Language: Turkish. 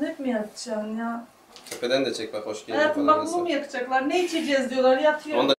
sen hep mi yatacaksın ya? Tepeden de çek bak hoş geldin Hayatım falan bak mesela. mum yakacaklar. Ne içeceğiz diyorlar yatıyor. Onu da